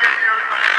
geliyorum.